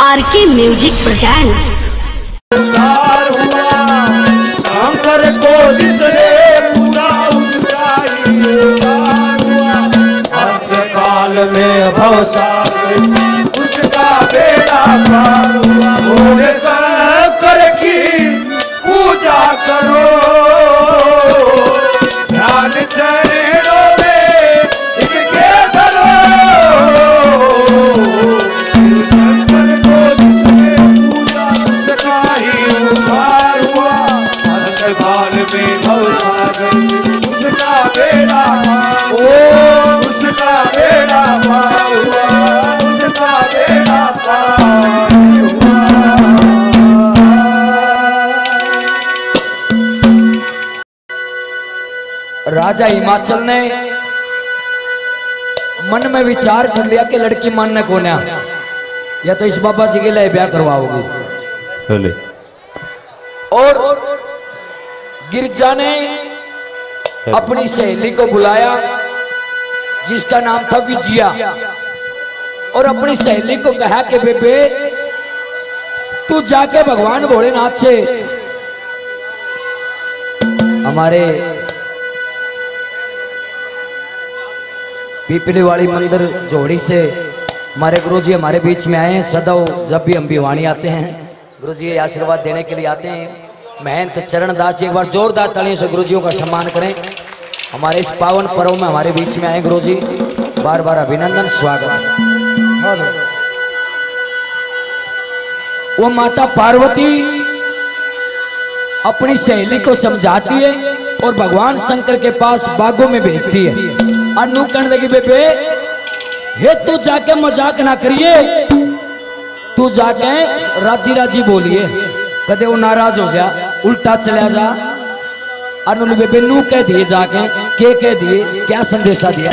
Are के music presents Shankar को जिसने पूजा उद्धार में भवसागर उसका बेटा राजा हिमाचल ने मन में विचार कर लिया कि लड़की मानने को ना या तो इस बाबा जी के लिए ब्याह करवाओगे? और गिरजा ने अपनी सहेली को बुलाया जिसका नाम था विजया। और अपनी सहेली को कहा कि बेबे तू जाके भगवान भोलेनाथ से हमारे पीपली वाली मंदिर जोड़ी से। हमारे गुरु जी हमारे बीच में आए हैं सदैव जब भी हम भिवानी आते हैं। गुरु जी आशीर्वाद देने के लिए आते हैं। महंत चरण दास जी एक बार जोरदार तालियों से गुरुजियों का सम्मान करें। हमारे इस पावन पर्व में हमारे बीच में आए गुरु जी बार बार अभिनंदन, स्वागत। वो माता पार्वती अपनी सहेली को समझाती है और भगवान शंकर के पास बागों में भेजती है। अनु कहने लगी, बेबे, हे तू जाके मज़ाक ना करिए। तू जाके राज़ी राज़ी बोलिए। कदे वो नाराज़ हो जा, उल्टा चला जा। अनु बेबे, नू कह दिए जाके, के कह दिए, क्या संदेशा दिया?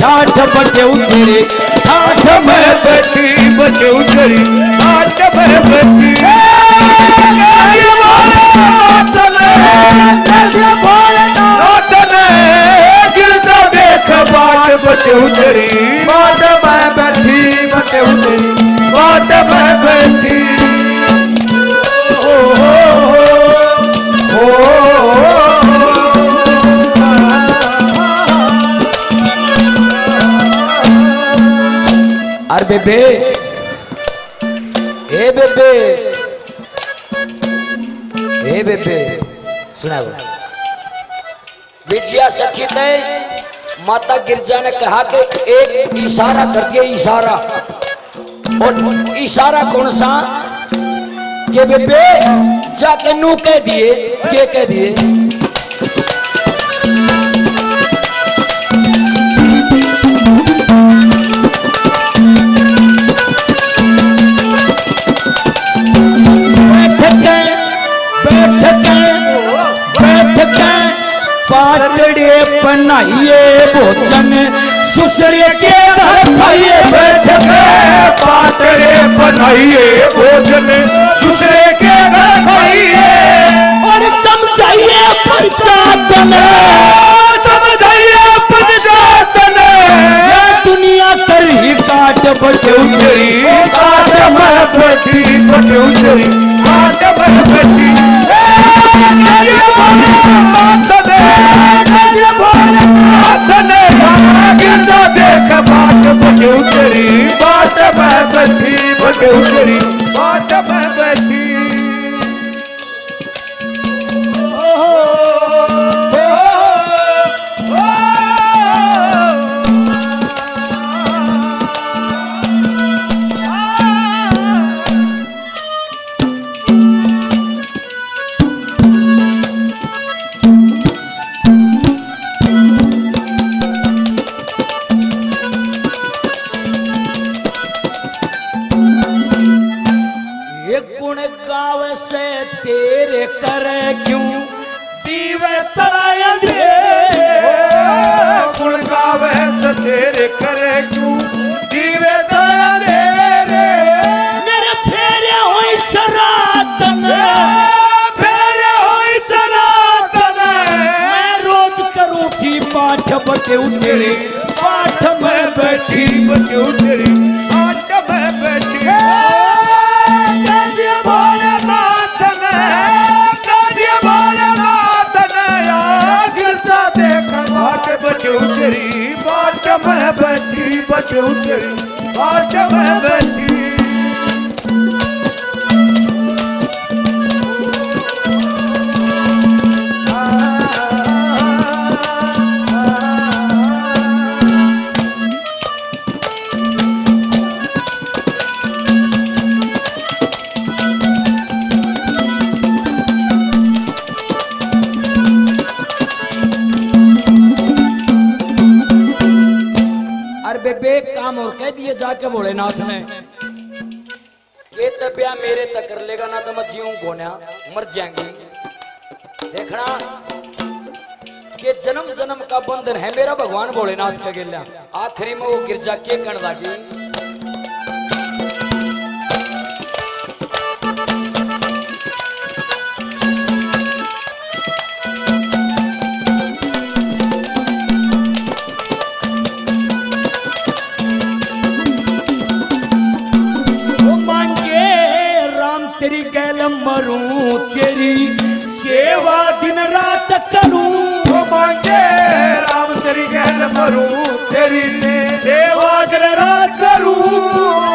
सठाठ बटे उतरे ठाठ में बटी बटे उतरी ठाठ मैं बटी गिरता देख बाट बटे उतरी। अरे बेबे। ए बेबे। ए बेबे सुना वो विजया सखी ने माता गिरजा ने कहा कि एक इशारा कर दिया इशारा। और इशारा कौन सा? कि बेबे जाके नू कह दिए, के कह दिए? बनाइए भोजन। सुसरे के घर खाइए बैठ के पातरे बनाइए भोजन। सुसरे के घर खाइए। और समझाइए पंचायतन समझाइए पंचायतन ये दुनिया करी काट बटे। उतरी काट में बटे उतरी पाठ बटे उठेरी पाठ में बैठी बटे उतरी आट में बैठी। देख। बाट में बैठी बटे उतरी बाट में बैठी कह दिए जाके भोलेनाथ ने के तबिया मेरे तकर कर लेगा, ना तो मैं जीऊं गोन्या, मर जाएँगी। देखना के जन्म जन्म का बंधन है मेरा भगवान भोलेनाथ का गिल्ला आखिरी में वो गिरजा के कण लागी तेरी गैल मरूं, तेरी सेवा दिन रात करूँ। ओ मांगे राम, तेरी कैल मरूं, तेरी सेवा दिन रात करूँ।